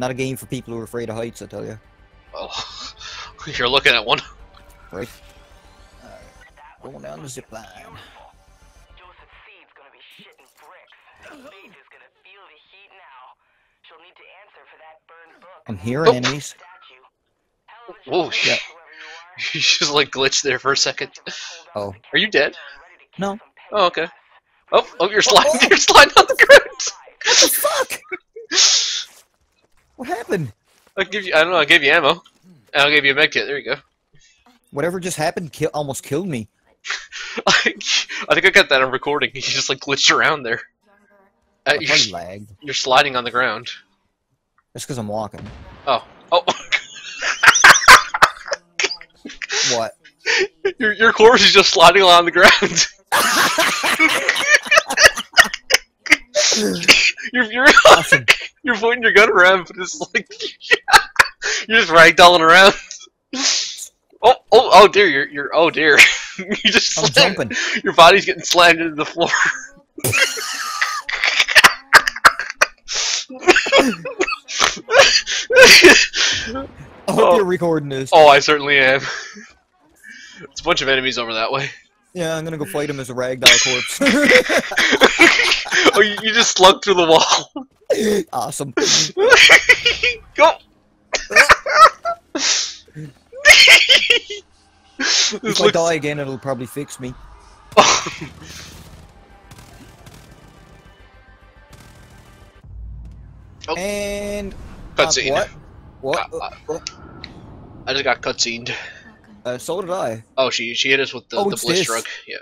Not a game for people who are afraid of heights, I tell you. Well, you're looking at one. Right. Alright. Going down the zip line. Joseph Seed's gonna be shitting bricks. Paige is gonna feel the heat now. She'll need to answer for that burned book. I'm hearing Oh. enemies. Statue. Hell of a Whoa, job, shit. whoever you are. Just like glitched there for a second. Oh. Are you dead? No. Oh, okay. Oh, oh, you're sliding. You're sliding on the ground. What the fuck? Happened? I'll give you. I don't know. I gave you ammo. And I'll give you a medkit. There you go. Whatever just happened kill almost killed me. I think I got that on recording. You just like glitched around there. Uh, you're, lagged. you're sliding on the ground. That's because I'm walking. Oh, oh. What? your your corpse is just sliding along the ground. you're you're Awesome. You're pointing your gun around, but it's like you're just ragdolling around. Oh oh oh dear! You're you're oh dear! you just I'm slammed- jumping. Your body's getting slammed into the floor. I hope Oh. you're recording this. oh, I certainly am. It's a bunch of enemies over that way. Yeah, I'm gonna go fight him as a ragdoll corpse. oh, you, you just slunk through the wall. Awesome. Go. If I die again, it'll probably fix me. Oh. And uh, Cutscene. what? What? Uh, What? I just got cutscened. Uh, so did I. Oh, she she hit us with the, Oh, the bliss this. drug. Yeah.